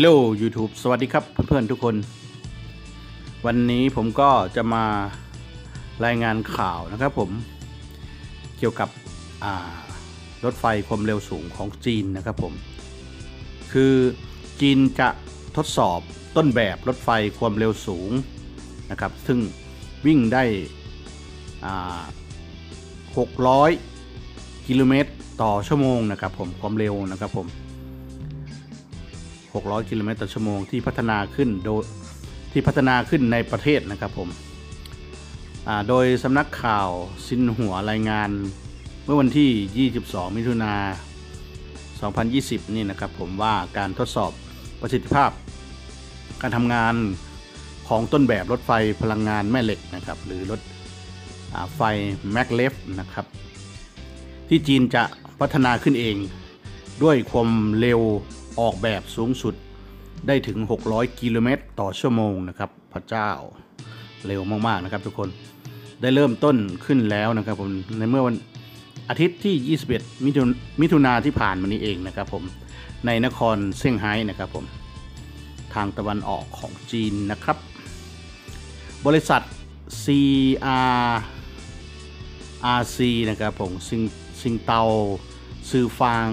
ฮัลโหล YouTube สวัสดีครับเพื่อนๆทุกคน วันนี้ผมก็จะมารายงานข่าวนะครับผมเกี่ยวกับรถไฟความเร็วสูงของจีนนะครับผม คือจีนจะทดสอบต้นแบบรถไฟความเร็วสูงนะครับ ซึ่งวิ่งได้ 600 กิโลเมตรต่อชั่วโมงนะครับผมความเร็วนะครับผม 600 กิโลเมตรต่อชั่วโมงที่พัฒนาขึ้นโดยที่พัฒนาขึ้นในประเทศนะครับผมโดยสำนักข่าวซินหัวรายงานเมื่อวันที่ 22 มิถุนา 2020 นี่นะครับผมว่าการทดสอบประสิทธิภาพ การทำงานของต้นแบบรถไฟพลังงานแม่เหล็กนะครับหรือรถไฟแมกเลฟนะครับที่จีนจะพัฒนาขึ้นเองด้วยความเร็ว ออกแบบสูงสุดได้ถึง 600 กิโลเมตรต่อชั่วโมงนะครับพระเจ้าเร็วมากๆนะครับทุกคนได้เริ่มต้นขึ้นแล้วนะครับผมในเมื่อวันอาทิตย์ที่ 21 มิถุมิถุนาที่ผ่านมานี้เองนะครับผมในนครเซี่ยงไฮ้นะครับผมทางตะวันออกของจีนนะครับ บริษัท CR RC นะครับผมซิงซิงเตาซือฟาง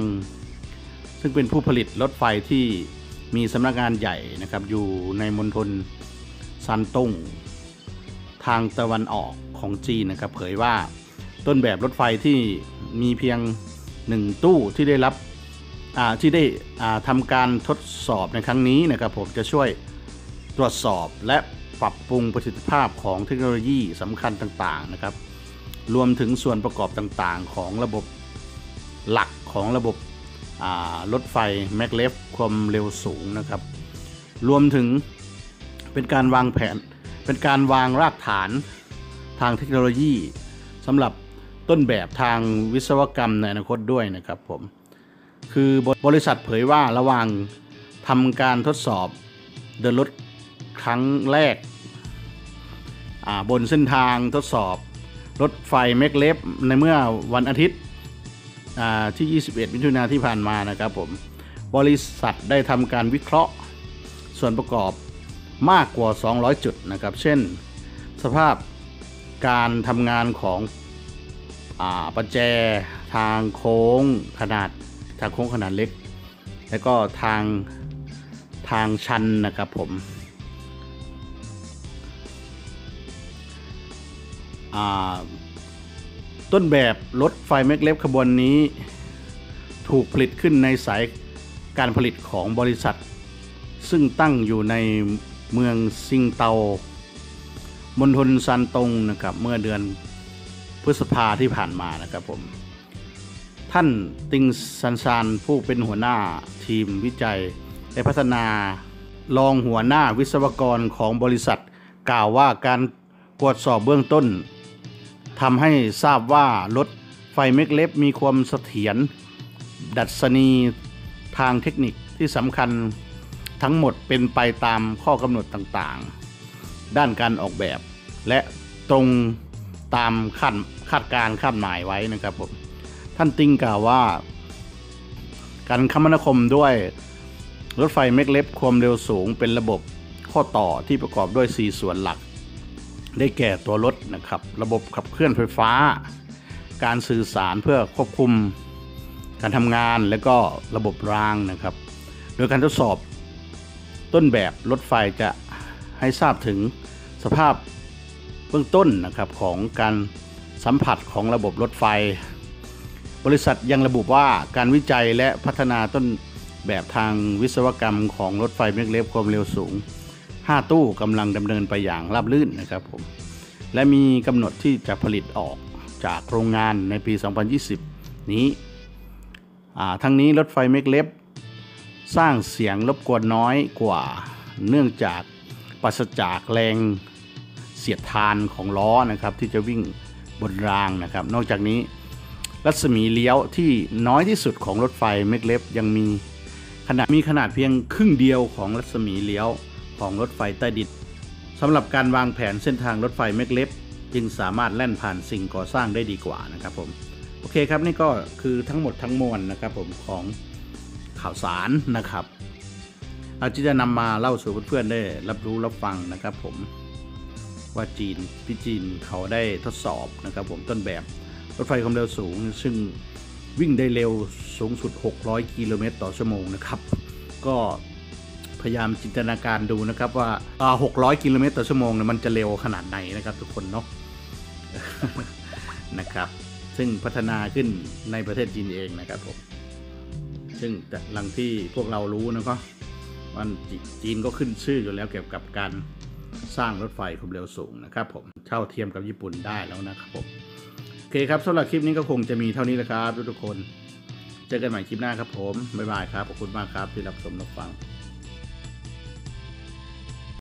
ซึ่งเป็นผู้ผลิตรถไฟที่มีสำนักงานใหญ่นะครับ อยู่ในมณฑลซันตุงทางตะวันออกของจีนนะครับ เผยว่าต้นแบบรถไฟที่มีเพียงหนึ่งตู้ที่ได้รับที่ได้ทำการทดสอบในครั้งนี้นะครับ ผมจะช่วยตรวจสอบและปรับปรุงประสิทธิภาพของเทคโนโลยีสำคัญต่างๆนะครับ รวมถึงส่วนประกอบต่างๆ ของระบบหลักของระบบ รถไฟแมกเลฟความเร็วสูงนะครับ รวมถึงเป็นการวางแผน เป็นการวางรากฐานทางเทคโนโลยีสำหรับต้นแบบทางวิศวกรรมในอนาคตด้วยนะครับผม คือบริษัทเผยว่าระหว่างทำการทดสอบเดินรถครั้งแรก บนเส้นทางทดสอบรถไฟแมกเลฟในเมื่อวันอาทิตย์ ที่ 21 มิถุนาที่ผ่านมานะครับผมบริษัทได้ทำการวิเคราะห์ส่วนประกอบมากกว่า 200 จุดนะครับ เช่น สภาพการทำงานของประแจ ทางโค้งขนาดทางโค้งขนาดเล็ก แล้วก็ทางทางชันนะครับผม ต้นแบบรถไฟแมกเลฟขบวนนี้ ถูกผลิตขึ้นในสายการผลิตของบริษัท ซึ่งตั้งอยู่ในเมืองซิงเตามณฑลซานตงนะครับเมื่อเดือนพฤษภาที่ผ่านมานะครับผม ท่านติงซันซานผู้เป็นหัวหน้าทีมวิจัย และพัฒนารองหัวหน้าวิศวกรของบริษัท กล่าวว่าการตรวจสอบเบื้องต้น ทำให้ทราบว่ารถไฟ maglev มีความเสถียรดัชนีทางเทคนิคที่สำคัญทั้งหมดเป็นไปตามข้อกำหนดต่างๆ ด้านการออกแบบ และตรงตามคาดคาดการคาดหมายไว้นะครับผมท่านติงกล่าวว่า การคมนาคมด้วยรถไฟเมกเล็บความเร็วสูงเป็นระบบข้อต่อที่ประกอบด้วย 4 ส่วนหลัก ได้แก่ตัวรถนะครับ ระบบขับเคลื่อนไฟฟ้า การสื่อสารเพื่อควบคุมการทำงานและก็ระบบรางนะครับ โดยการทดสอบต้นแบบรถไฟจะให้ทราบถึงสภาพเบื้องต้นนะครับของการสัมผัสของระบบรถไฟ บริษัทยังระบุว่าการวิจัยและพัฒนาต้นแบบทางวิศวกรรมของรถไฟเมกเลฟความเร็วสูง 5 ตู้กำลังดำเนินไปอย่างราบรื่นนะครับผมและมีกำหนดที่จะผลิตออกจากโรงงานในปี 2020 นี้ทั้งนี้รถไฟ maglev สร้างเสียงรบกวนน้อยกว่า เนื่องจากปราศจากแรงเสียดทานของล้อนะครับที่จะวิ่งบนรางนะครับ นอกจากนี้รัศมีเลี้ยวที่น้อยที่สุดของรถไฟ maglev ยังมีขนาดมีขนาดเพียงครึ่งเดียวของรัศมีเลี้ยว ของรถไฟใต้ดินสำหรับการวางแผนเส้นทางรถไฟเมกเล็บ จึงสามารถแล่นผ่านสิ่งก่อสร้างได้ดีกว่านะครับผมโอเคครับนี่ก็คือทั้งหมดทั้งมวลนะครับผมของข่าวสารนะครับอาจจะนำมาเล่าสู่เพื่อนๆได้รับรู้รับฟังนะครับผมว่าจีนพี่จีนเขาได้ทดสอบนะครับผมต้นแบบรถไฟความเร็วสูง ซึ่งวิ่งได้เร็วสูงสุด 600 กิโลเมตรต่อชั่วโมงนะครับ ก็ พยายามจินตนาการดูนะครับว่า600กิโลเมตรต่อชั่วโมงเนี่ยมันจะเร็วขนาดไหนนะครับทุกคนเนาะนะครับ ซึ่งพัฒนาขึ้นในประเทศจีนเองนะครับผมซึ่งแต่หลังที่พวกเรารู้นะก็มันจีนก็ขึ้นชื่ออยู่แล้วเกี่ยวกับการสร้างรถไฟความเร็วสูงนะครับผมเท่าเทียมกับญี่ปุ่นได้แล้วนะครับผมโอเคครับสำหรับคลิปนี้ก็คงจะมีเท่านี้แหละครับทุกคน เจอกันใหม่คลิปหน้าครับผม บ๊ายบายครับ ขอบคุณมากครับที่รับชมรับฟัง